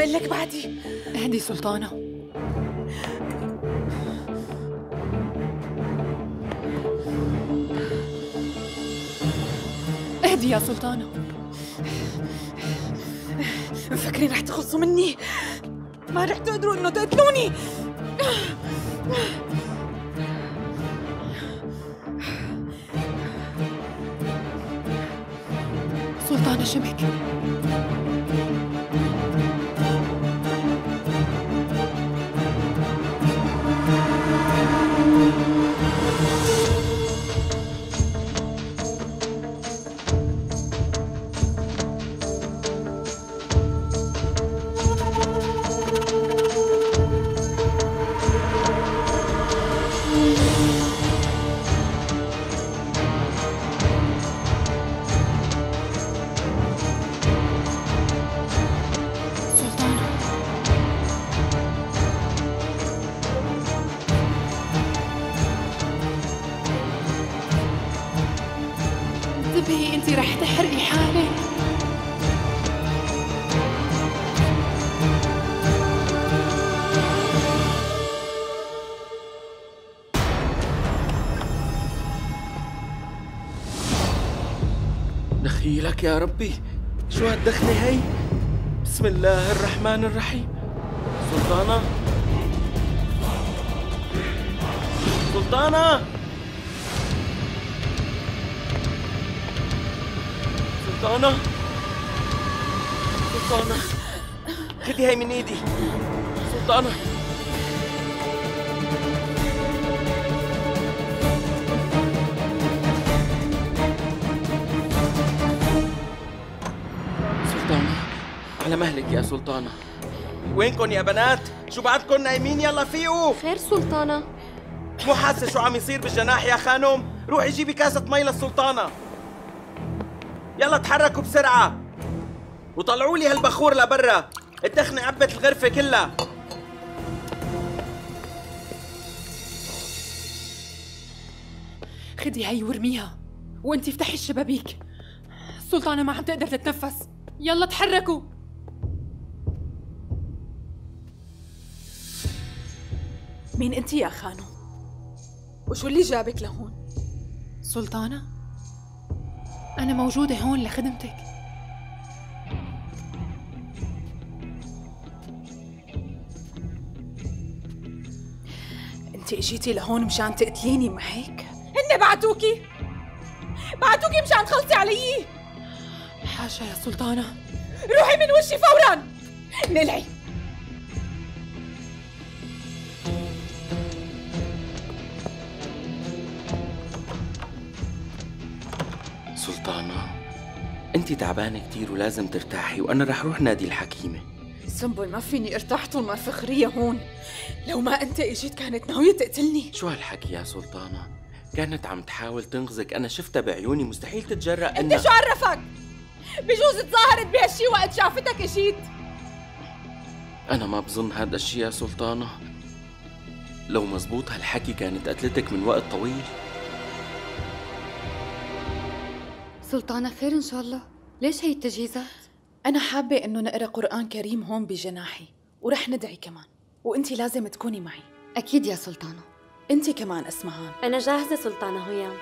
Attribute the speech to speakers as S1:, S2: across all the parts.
S1: بقول لك بعدي.
S2: اهدي سلطانة. اهدي يا سلطانة.
S1: مفكرين رح تخلصوا مني. ما رح تقدروا إنه تقتلوني.
S2: سلطانة شبك
S3: يا ربي. شو هالدخلة هي؟ بسم الله الرحمن الرحيم. سلطانة. سلطانة. سلطانة. سلطانة. خدي هي من ايدي. سلطانة. على مهلك يا سلطانة. وينكن يا بنات؟ شو بعدكن نايمين؟ يلا فيقوا.
S4: خير سلطانة.
S3: مو حاسة شو عم يصير بالجناح يا خانم؟ روحي جيبي كاسة مي للسلطانة. يلا تحركوا بسرعة. وطلعوا لي هالبخور لبرا. الدخنة عبت الغرفة كلها.
S2: خدي هي وارميها وانت افتحي الشبابيك. السلطانة ما عم تقدر تتنفس. يلا تحركوا.
S1: مين انت يا خانو وشو اللي جابك لهون؟
S2: سلطانة أنا موجودة هون لخدمتك.
S1: انت اجيتي لهون مشان تقتليني ما هيك؟ هن بعتوكي! بعتوكي مشان تخلصي علي!
S2: حاشا يا سلطانة.
S1: روحي من وشي فورا! نلعي
S3: سلطانة أنت تعبانة كتير ولازم ترتاحي وأنا رح روح نادي الحكيمة.
S1: سمبل ما فيني ارتاح طول ما الفخرية هون. لو ما أنت إجيت كانت ناوية تقتلني.
S3: شو هالحكي يا سلطانة؟ كانت عم تحاول تنغزك أنا شفتها بعيوني مستحيل تتجرأ أنت
S1: شو عرفك؟ بجوز تظاهرت بهالشي وقت شافتك إجيت.
S3: أنا ما بظن هذا الشيء يا سلطانة. لو مزبوط هالحكي كانت قتلتك من وقت طويل.
S4: سلطانة خير إن شاء الله. ليش هي التجهيزات؟
S1: أنا حابة إنه نقرأ قرآن كريم هون بجناحي ورح ندعي كمان. وانت لازم تكوني معي.
S4: أكيد يا سلطانة.
S1: انت كمان أسمهان.
S5: أنا جاهزة سلطانة هيام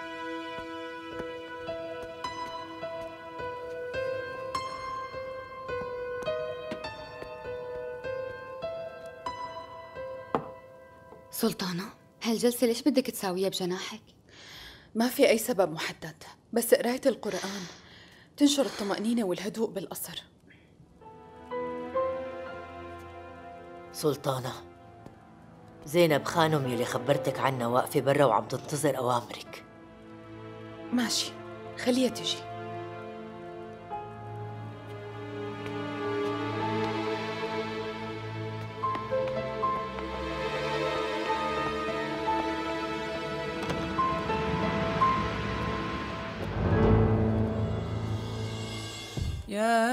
S4: سلطانة هالجلسة ليش بدك تساويها بجناحك؟
S1: ما في أي سبب محدد بس قراية القرآن تنشر الطمأنينة والهدوء بالقصر
S6: سلطانة زينب خانم يلي خبرتك عنها واقفة برا وعم تنتظر أوامرك.
S1: ماشي خليها تجي.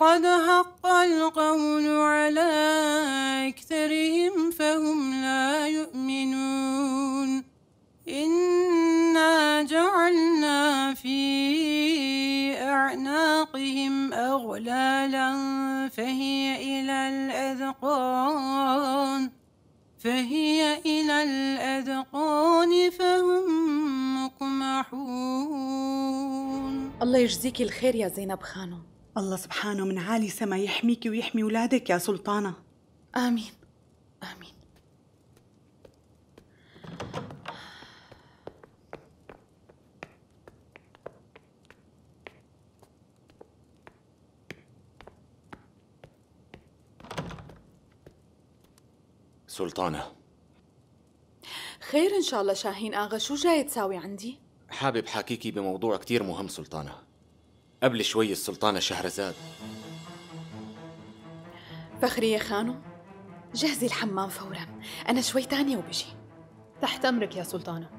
S7: لقد حق القول على أكثرهم فهم لا يؤمنون. إنا جعلنا في أعناقهم أغلالا فهي إلى الأذقان فهي إلى الأذقان فهم مقمحون
S1: الله يجزيكي الخير يا زينب خانم.
S8: الله سبحانه من عالي سما يحميكي ويحمي ولادك يا سلطانة.
S1: آمين. آمين.
S9: سلطانة.
S1: خير إن شاء الله شاهين. آغا شو جاي تساوي عندي؟
S9: حابب حاكيكي بموضوع كتير مهم سلطانة. قبل شوي السلطانة شهرزاد
S1: فخرية خانم جهزي الحمام فورا. أنا شوي تانية وبجي.
S2: تحت أمرك يا سلطانة.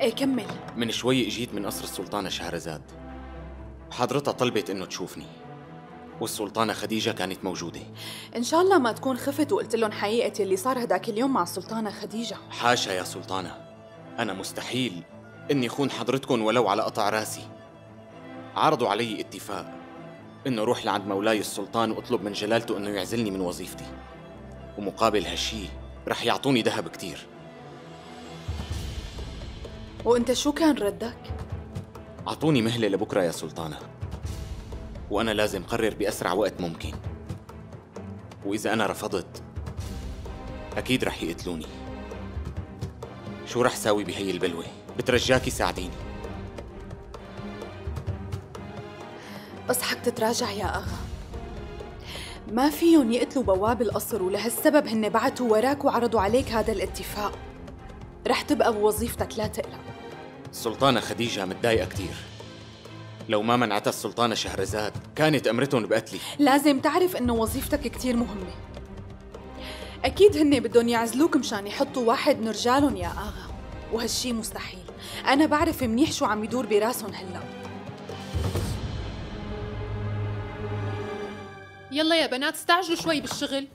S1: إيه كمل.
S9: من شوي إجيت من قصر السلطانة شهرزاد حضرتها طلبت إنه تشوفني. والسلطانة خديجة كانت موجودة.
S1: إن شاء الله ما تكون خفت وقلت لهم حقيقة اللي صار هداك اليوم مع السلطانة خديجة.
S9: حاشا يا سلطانة. أنا مستحيل إني خون حضرتكم ولو على قطع رأسي. عرضوا علي اتفاق إنه روح لعند مولاي السلطان وأطلب من جلالته إنه يعزلني من وظيفتي. ومقابل هالشي رح يعطوني ذهب كتير.
S1: وأنت شو كان ردك؟
S9: أعطوني مهلة لبكرة يا سلطانة. وأنا لازم قرر بأسرع وقت ممكن. وإذا أنا رفضت أكيد رح يقتلوني. شو رح ساوي بهي البلوة؟ بترجاكي ساعديني.
S1: اصحك تتراجع يا أغا. ما فيهم يقتلوا بواب القصر ولهالسبب هن بعتوا وراك وعرضوا عليك هذا الاتفاق. رح تبقى بوظيفتك لا تقلق.
S9: السلطانة خديجة متضايقة كتير. لو ما منعتها السلطانة شهرزاد كانت أمرتهم بقتلي.
S1: لازم تعرف إنه وظيفتك كتير مهمة. أكيد هن بدهم يعزلوك مشان يحطوا واحد من رجالهم يا آغا وهالشي مستحيل. أنا بعرف منيح شو عم يدور براسهم هلأ.
S2: يلا يا بنات استعجلوا شوي بالشغل.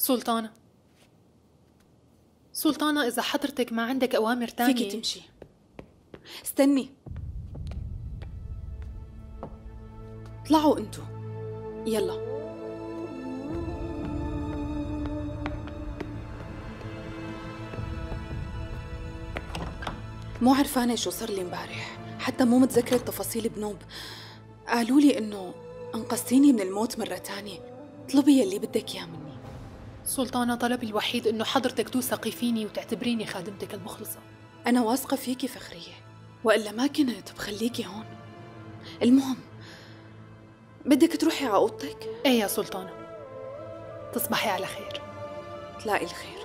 S2: سلطانة. سلطانة إذا حضرتك ما عندك أوامر تانية.
S1: فيكي تمشي. استني. اطلعوا انتو يلا. مو عرفانة شو صار لي امبارح. حتى مو متذكرة تفاصيل بنوب. قالوا لي إنه أنقذتيني من الموت مرة تانية. اطلبي يلي بدك إياه مني.
S2: سلطانة طلبي الوحيد إنه حضرتك توثقي فيني وتعتبريني خادمتك المخلصة.
S1: أنا واثقة فيكي فخرية وإلا ما كنت بخليكي هون. المهم بدك تروحي على أوضتك؟
S2: إيه يا سلطانة. تصبحي على خير.
S1: تلاقي الخير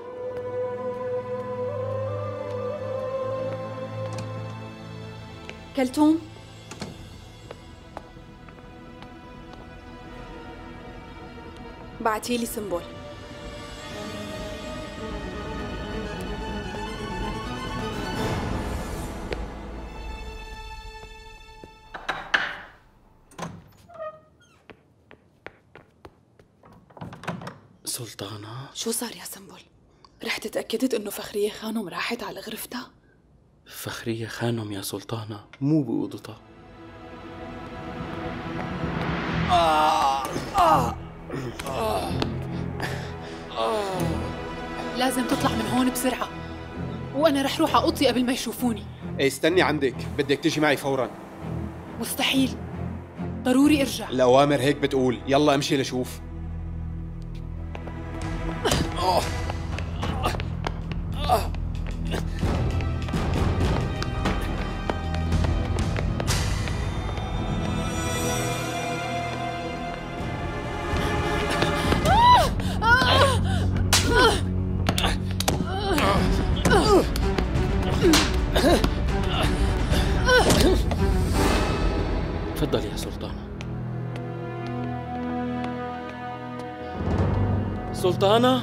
S1: كلثوم؟ بعتيلي سنبل
S3: سلطانة
S1: شو صار يا سنبل؟ رحت تأكدت إنه فخرية خانم راحت على غرفتها؟
S3: فخرية خانم يا سلطانة مو بأوضتها.
S2: لازم تطلع من هون بسرعة وأنا رح روح على أوضتي قبل ما يشوفوني.
S10: إيه استني عندك بدك تجي معي فورا.
S2: مستحيل. ضروري ارجع.
S10: الأوامر هيك بتقول. يلا امشي لشوف.
S3: تفضل يا سلطانة سلطانة؟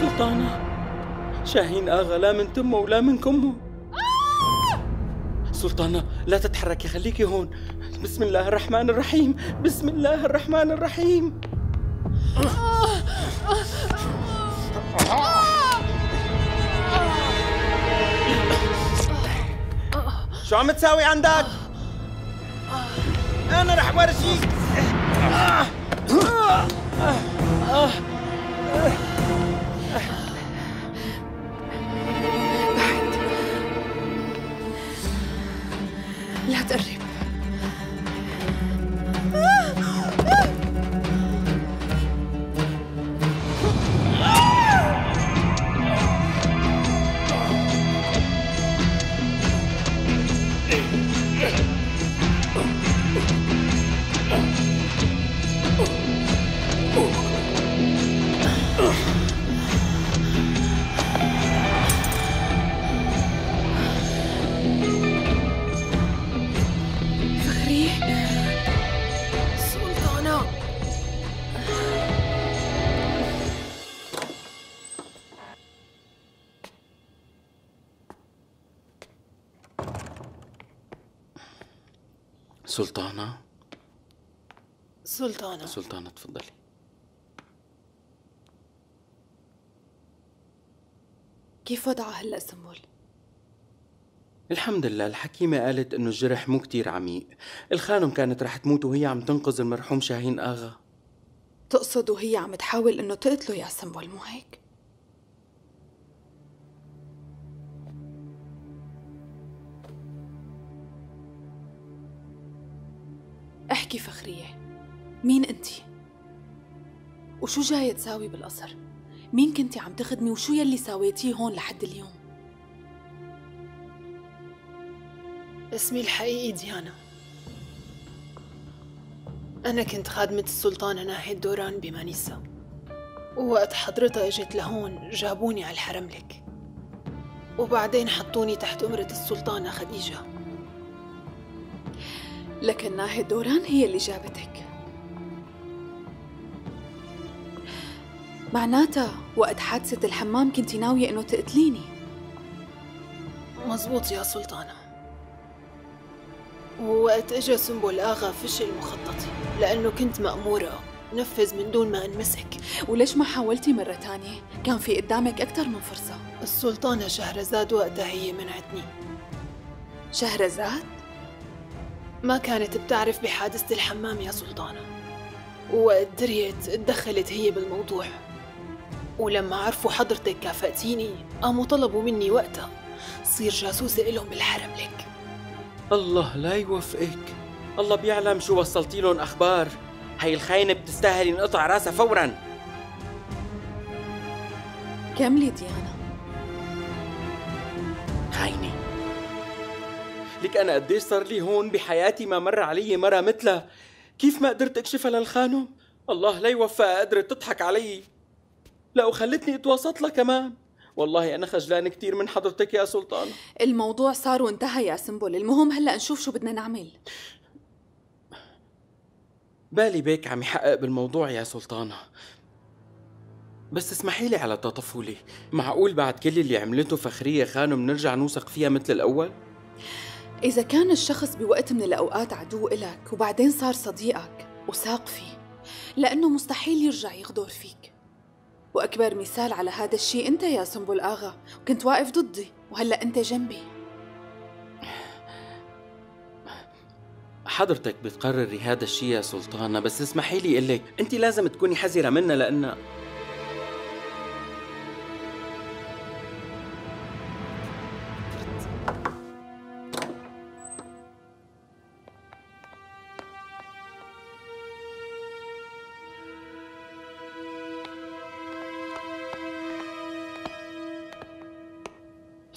S3: سلطانة شاهين آغا لا من تمه ولا من كمه. سلطانة لا تتحركي خليكي هون. بسم الله الرحمن الرحيم بسم الله الرحمن الرحيم.
S9: شو عم تساوي عندك؟ أنا رح ورجيك
S2: سلطانة.
S3: سلطانة.
S2: سلطانة
S3: تفضلي.
S1: كيف وضعها هلا سنبل؟
S3: الحمد لله. الحكيمة قالت إنه الجرح مو كتير عميق. الخانم كانت رح تموت وهي عم تنقذ المرحوم شاهين آغا.
S1: تقصد وهي عم تحاول إنه تقتله يا سنبل مو هيك؟ احكي فخرية مين انتي؟ وشو جاية تساوي بالقصر؟ مين كنتي عم تخدمي وشو يلي ساويتيه هون لحد اليوم؟
S2: اسمي الحقيقي ديانا أنا كنت خادمة السلطانة ناهية دوران بمانيسا ووقت حضرتها إجت لهون جابوني على الحرملك وبعدين حطوني تحت أمرة السلطانة خديجة
S1: لكن ناهد دوران هي اللي جابتك. معناتها وقت حادثة الحمام كنتي ناوية إنه تقتليني.
S2: مزبوط يا سلطانة. ووقت إجا سنبل آغا فشل مخططي لأنه كنت مأمورة نفذ من دون ما انمسك.
S1: وليش ما حاولتي مرة تانية؟ كان في قدامك أكثر من فرصة.
S2: السلطانة شهرزاد وقتها هي منعتني.
S1: شهرزاد؟
S2: ما كانت بتعرف بحادثة الحمام يا سلطانة. ووقت دريت اتدخلت هي بالموضوع. ولما عرفوا حضرتك كافأتيني قاموا طلبوا مني وقتها. صير جاسوسة إلهم بالحرم لك.
S3: الله لا يوفقك. الله بيعلم شو وصلتي لهم أخبار. هاي الخاينة بتستاهل ينقطع راسها فورا.
S1: كملي ديانا
S3: لك أنا قديش صار لي هون بحياتي ما مر علي مرة مثلها كيف ما قدرت أكشفها للخانم الله لا يوفقها قدرت تضحك علي. لا وخلتني اتوسط لها كمان. والله أنا خجلان كتير من حضرتك يا سلطان.
S1: الموضوع صار وانتهى يا سنبل. المهم هلأ نشوف شو بدنا نعمل.
S3: بالي بيك عم يحقق بالموضوع يا سلطانة بس اسمحي لي على تطفلي. معقول بعد كل اللي عملته فخرية خانم نرجع نوثق فيها مثل الأول؟
S1: إذا كان الشخص بوقت من الأوقات عدو إلك وبعدين صار صديقك وساق فيه لأنه مستحيل يرجع يغدر فيك. وأكبر مثال على هذا الشيء أنت يا سنبل آغا كنت واقف ضدي وهلأ أنت جنبي.
S3: حضرتك بتقرري هذا الشيء يا سلطانة بس اسمحي لي لك أنت لازم تكوني حذرة منا لأن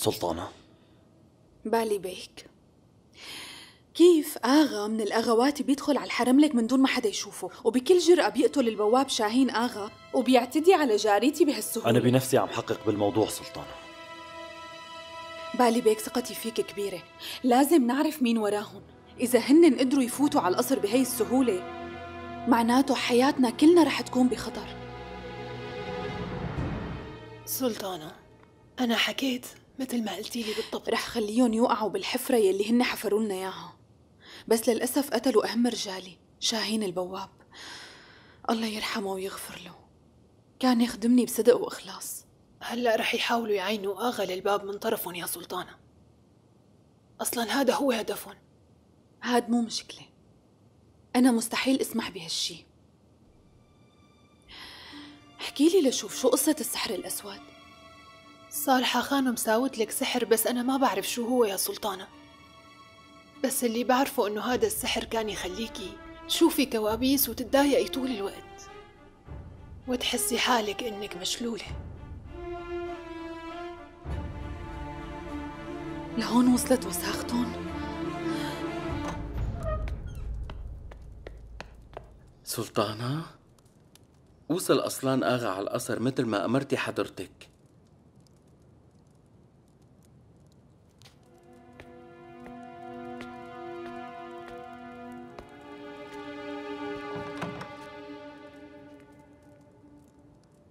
S11: سلطانة.
S1: بالي بيك. كيف آغا من الأغوات بيدخل على الحرملك من دون ما حدا يشوفه؟ وبكل جرأة بيقتل البواب شاهين آغا وبيعتدي على جاريتي بهالسهولة.
S11: أنا بنفسي عم حقق بالموضوع سلطانة.
S1: بالي بيك ثقتي فيك كبيرة. لازم نعرف مين وراهن إذا هن قدروا يفوتوا على القصر بهي السهولة معناته حياتنا كلنا رح تكون بخطر.
S2: سلطانة أنا حكيت مثل ما قلتي لي بالضبط.
S1: رح خليهم يوقعوا بالحفرة يلي هن حفروا لنا إياها. بس للأسف قتلوا أهم رجالي شاهين البواب. الله يرحمه ويغفر له. كان يخدمني بصدق وإخلاص.
S2: هلأ رح يحاولوا يعينوا آغا للباب من طرفهم يا سلطانة. أصلا هذا هو هدفهم.
S1: هاد مو مشكلة. أنا مستحيل أسمح بهالشي. احكي لي لشوف شو قصة السحر الأسود.
S2: صالحة خانم ساوت لك سحر بس أنا ما بعرف شو هو يا سلطانة. بس اللي بعرفه إنه هذا السحر كان يخليكي تشوفي كوابيس وتتضايقي طول الوقت. وتحسي حالك إنك مشلولة.
S1: لهون وصلت وساختهم
S9: سلطانة وصل أصلان آغا على القصر مثل ما أمرتي حضرتك.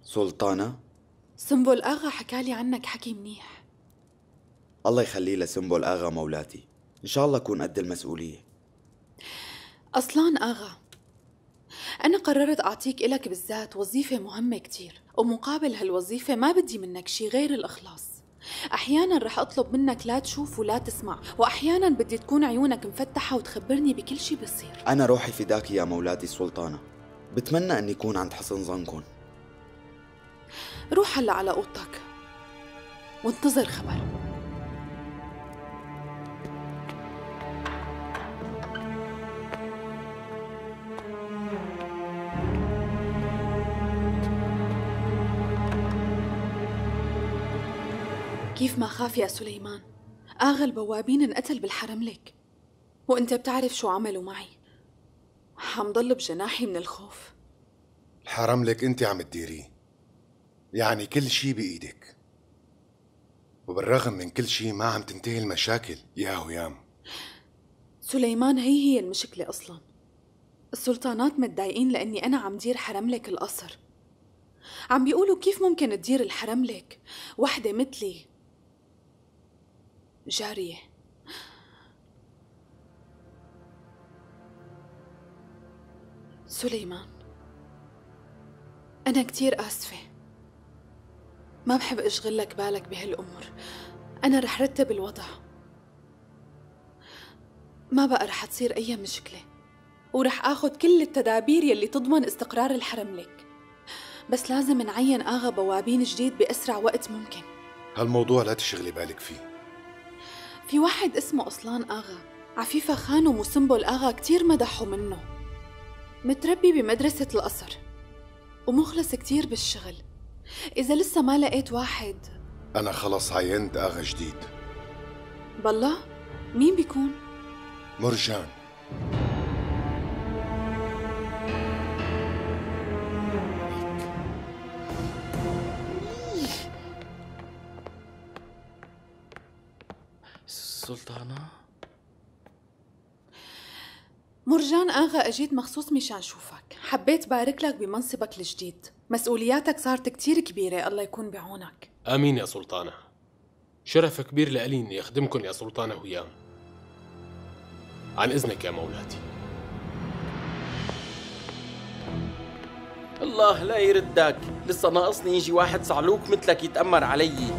S11: سلطانة؟
S1: سنبل آغا حكالي عنك حكي منيح.
S11: الله يخليه لسنبل آغا مولاتي. إن شاء الله أكون قد المسؤولية.
S1: أصلان آغا أنا قررت أعطيك إلك بالذات وظيفة مهمة كتير ومقابل هالوظيفة ما بدي منك شي غير الإخلاص. أحيانا رح أطلب منك لا تشوف ولا تسمع وأحيانا بدي تكون عيونك مفتحة وتخبرني بكل شي بصير.
S11: أنا روحي فداك يا مولاتي السلطانة. بتمنى أني أكون عند حسن ظنكم
S1: روح هلا على أوضتك. وانتظر خبر. كيف ما خاف يا سليمان؟ آغا البوابين انقتل بالحرم لك وأنت بتعرف شو عملوا معي. حمضل بجناحي من الخوف.
S12: الحرام لك أنت عم تديريه. يعني كل شي بإيدك. وبالرغم من كل شي ما عم تنتهي المشاكل. يا هيام
S1: سليمان هي هي المشكلة أصلا. السلطانات متضايقين لأني أنا عم دير حرملك القصر. عم بيقولوا كيف ممكن تدير الحرملك وحدة مثلي. جارية. سليمان أنا كتير آسفة. ما بحب أشغل لك بالك بهالأمور. أنا رح رتب الوضع. ما بقى رح تصير أي مشكلة. ورح آخد كل التدابير يلي تضمن استقرار الحرم لك بس لازم نعين آغا بوابين جديد بأسرع وقت ممكن.
S12: هالموضوع لا تشغلي بالك فيه.
S1: في واحد اسمه أصلان آغا. عفيفة خانم وسنبل آغا كتير مدحوا منه. متربي بمدرسة القصر. ومخلص كتير بالشغل. إذا لسه ما لقيت واحد.
S12: أنا خلص عينت آغا جديد.
S1: بالله؟ مين بيكون؟
S12: مرجان.
S9: سلطانة؟
S1: مرجان آغا أجيت مخصوص مشان شوفك حبيت بارك لك بمنصبك الجديد. مسؤولياتك صارت كتير كبيرة الله يكون بعونك.
S13: آمين يا سلطانة. شرف كبير لألي إني أخدمكم يا سلطانة هيام عن إذنك يا مولاتي.
S9: الله لا يردك. لسه ناقصني يجي واحد صعلوك مثلك يتأمر علي.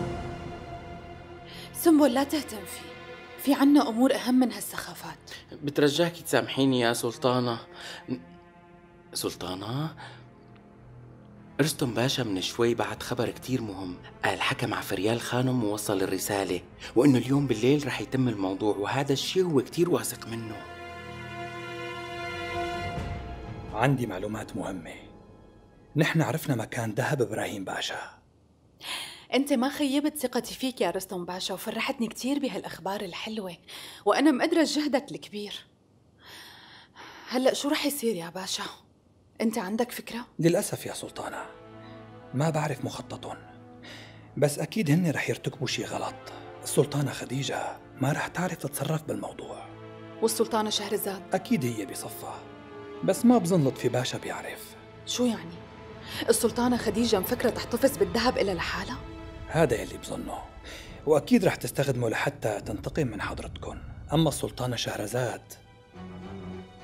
S1: سنبل لا تهتم فيه. في عنا أمور أهم من هالسخافات.
S9: بترجاكي تسامحيني يا سلطانة. سلطانة؟ رستم باشا من شوي بعت خبر كتير مهم. قال حكى مع فريال خانم ووصل الرسالة وإنه اليوم بالليل رح يتم الموضوع وهذا الشيء هو كتير واثق منه.
S14: عندي معلومات مهمة. نحن عرفنا مكان ذهب إبراهيم باشا.
S1: أنت ما خيبت ثقتي فيك يا رستم باشا وفرحتني كتير بهالأخبار الحلوة وأنا مقدرة جهدك الكبير. هلأ شو رح يصير يا باشا؟ أنت عندك فكرة؟
S14: للأسف يا سلطانة ما بعرف مخططهم بس أكيد هن رح يرتكبوا شي غلط. السلطانة خديجة ما رح تعرف تتصرف بالموضوع.
S1: والسلطانة شهرزاد؟
S14: أكيد هي بصفها بس ما بظن لطفي باشا بيعرف.
S1: شو يعني؟ السلطانة خديجة مفكرة تحتفظ بالذهب إلى لحالها؟
S14: هذا اللي بظنه وأكيد رح تستخدمه لحتى تنتقم من حضرتكم أما السلطانة شهرزاد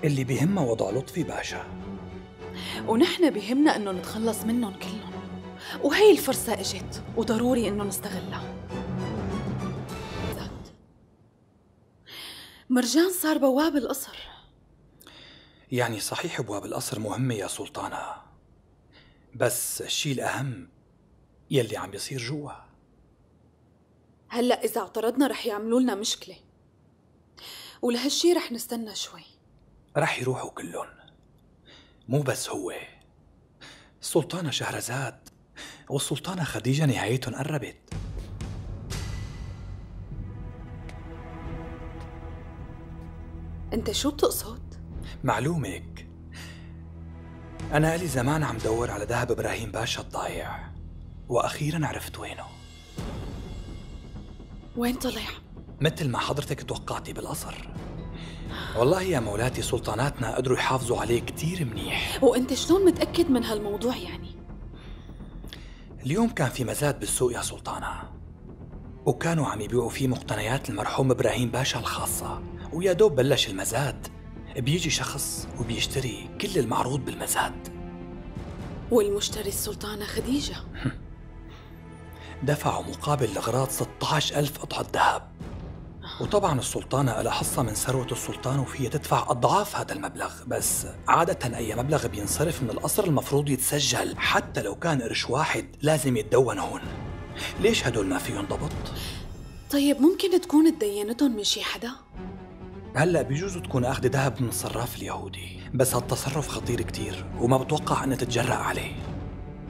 S14: اللي بيهمها وضع لطفي باشا.
S1: ونحن بهمنا إنه نتخلص منهم كلهم. وهي الفرصة إجت وضروري إنه نستغلها. زاد. مرجان صار بواب القصر.
S14: يعني صحيح ابواب القصر مهمة يا سلطانة بس الشيء الأهم يلي عم بيصير جوا.
S1: هلأ إذا اعترضنا رح يعملوا لنا مشكلة. ولهالشي رح نستنى شوي.
S14: رح يروحوا كلهم. مو بس هو. السلطانة شهرزاد والسلطانة خديجة نهايتهم قربت.
S1: أنت شو بتقصد؟
S14: معلومك. أنا إلي زمان عم دور على ذهب إبراهيم باشا الضايع وأخيرا عرفت وينه.
S1: وين طلع؟
S14: مثل ما حضرتك توقعتي بالقصر والله يا مولاتي سلطاناتنا قدروا يحافظوا عليه كتير منيح.
S1: وأنت شلون متأكد من هالموضوع يعني؟
S14: اليوم كان في مزاد بالسوق يا سلطانة وكانوا عم يبيعوا فيه مقتنيات المرحوم إبراهيم باشا الخاصة. ويا دوب بلش المزاد بيجي شخص وبيشتري كل المعروض بالمزاد.
S1: والمشتري السلطانة خديجة.
S14: دفعوا مقابل الأغراض 16 ألف قطعة ذهب وطبعا السلطانة لها حصة من ثروة السلطان وفيها تدفع أضعاف هذا المبلغ بس عادة أي مبلغ بينصرف من القصر المفروض يتسجل حتى لو كان قرش واحد لازم يتدون هون ليش هدول ما فيهم ضبط؟
S1: طيب ممكن تكون تدينتهم من شي حدا؟
S14: هلأ بيجوز تكون أخذ ذهب من الصراف اليهودي بس هالتصرف خطير كتير وما بتوقع إنها تتجرأ عليه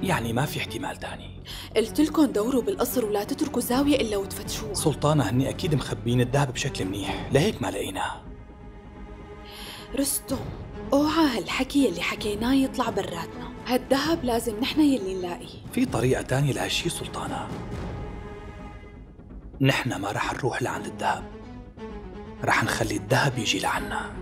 S14: يعني ما في احتمال تاني
S1: قلت لكم دوروا بالقصر ولا تتركوا زاوية إلا وتفتشوها
S14: سلطانة هني أكيد مخبين الذهب بشكل منيح. لهيك ما لقيناه.
S1: رستم أوعى هالحكي يلي حكيناه يطلع براتنا. هالذهب لازم نحن يلي نلاقيه.
S14: في طريقة تانية لهالشي سلطانة. نحن ما رح نروح لعند الذهب. رح نخلي الذهب يجي لعنا.